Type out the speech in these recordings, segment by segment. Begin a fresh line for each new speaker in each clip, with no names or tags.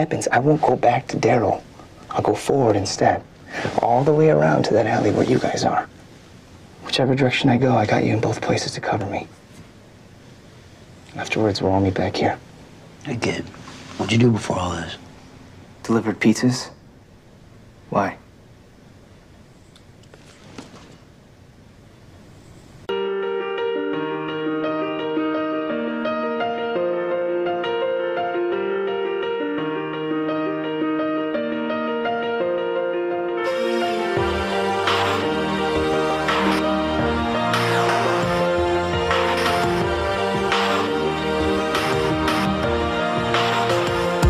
happens, I won't go back to Daryl. I'll go forward instead. All the way around to that alley where you guys are. Whichever direction I go, I got you in both places to cover me. Afterwards, we'll all meet back here.
Hey, kid, what'd you do before all this?
Delivered pizzas? Why?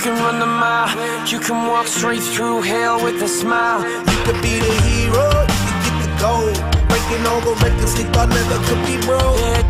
can run the mile You can walk straight through hell with a smile
You could be the hero, you could get the gold. Breaking all the records they thought never could be broke.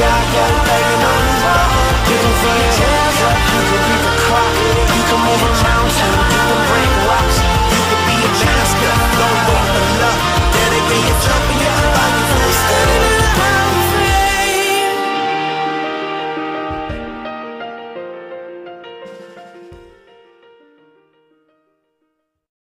track, everything